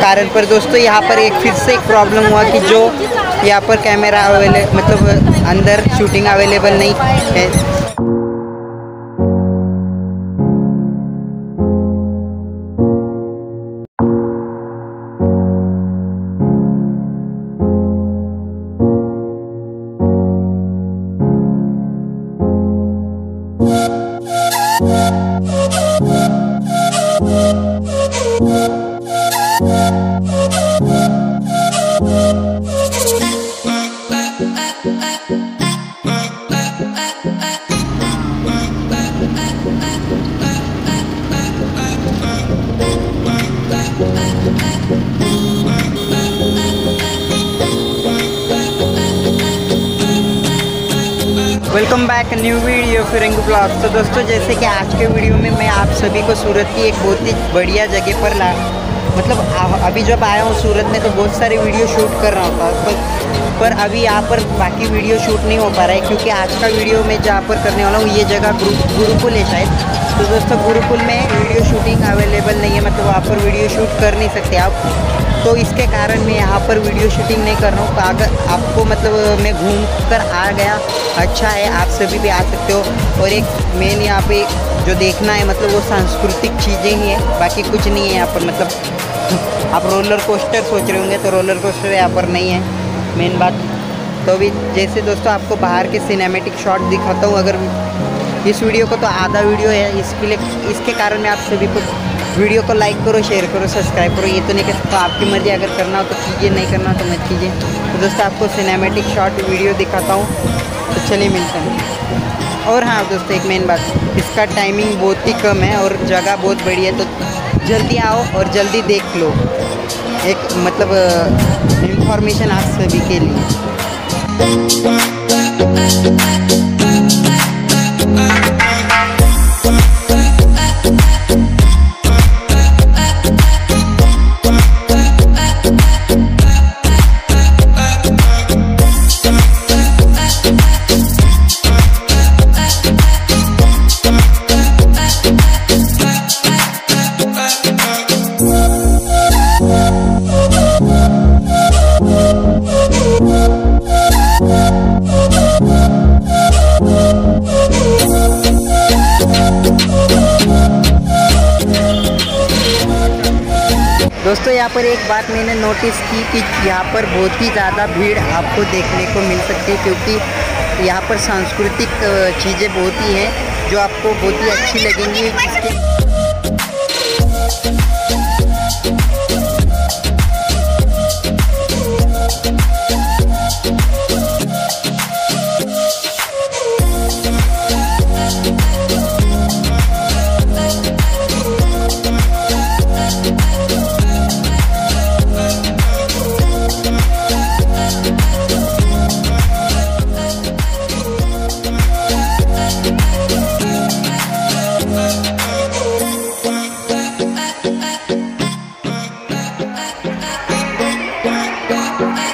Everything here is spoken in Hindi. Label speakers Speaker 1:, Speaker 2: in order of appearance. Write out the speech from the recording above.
Speaker 1: कारण पर दोस्तों यहाँ पर एक फिर से एक प्रॉब्लम हुआ कि जो यहाँ पर कैमरा अवेलेबल मतलब अंदर शूटिंग अवेलेबल नहीं है। Welcome back new video Firang vlog तो दोस्तों, जैसे कि आज के वीडियो में मैं आप सभी को सूरत की एक बहुत ही बढ़िया जगह पर ला मतलब अभी जब आया हूँ सूरत में तो बहुत सारे वीडियो शूट कर रहा होता पर, पर अभी यहाँ पर बाकी वीडियो शूट नहीं हो पा रहा है क्योंकि आज का वीडियो मैं जहाँ पर करने वाला हूँ ये जगह गुरु गुरुकुल है शायद। तो दोस्तों गुरुकुल में वीडियो शूटिंग अवेलेबल नहीं है मतलब वहाँ पर वीडियो शूट कर नहीं सकते आप। तो इसके कारण मैं यहाँ पर वीडियो शूटिंग नहीं कर रहा हूँ। तो अगर आपको मतलब मैं घूम कर आ गया। अच्छा है, आप सभी भी आ सकते हो। और एक मेन यहाँ पे जो देखना है मतलब वो सांस्कृतिक चीज़ें ही है, बाकी कुछ नहीं है यहाँ पर मतलब आप रोलर कोस्टर सोच रहे होंगे तो रोलर कोस्टर यहाँ पर नहीं है मेन बात। तो अभी जैसे दोस्तों, आपको बाहर के सिनेमेटिक शॉट दिखाता हूँ, अगर इस वीडियो को तो आधा वीडियो है, इसके लिए इसके कारण मैं आप सभी को वीडियो को लाइक करो शेयर करो सब्सक्राइब करो। ये तो नहीं कर सकता आपकी मर्ज़ी, अगर करना हो तो कीजिए, नहीं करना तो मत कीजिए। तो दोस्तों, आपको सिनेमेटिक शॉट वीडियो दिखाता हूँ। तो चलिए मिलते हैं। और हाँ दोस्तों, एक मेन बात, इसका टाइमिंग बहुत ही कम है और जगह बहुत बड़ी है तो जल्दी आओ और जल्दी देख लो। एक मतलब इंफॉर्मेशन आप सभी के लिए। दोस्तों, यहाँ पर एक बात मैंने नोटिस की कि यहाँ पर बहुत ही ज़्यादा भीड़ आपको देखने को मिल सकती है, क्योंकि यहाँ पर सांस्कृतिक चीज़ें बहुत ही हैं जो आपको बहुत ही अच्छी लगेंगी। back.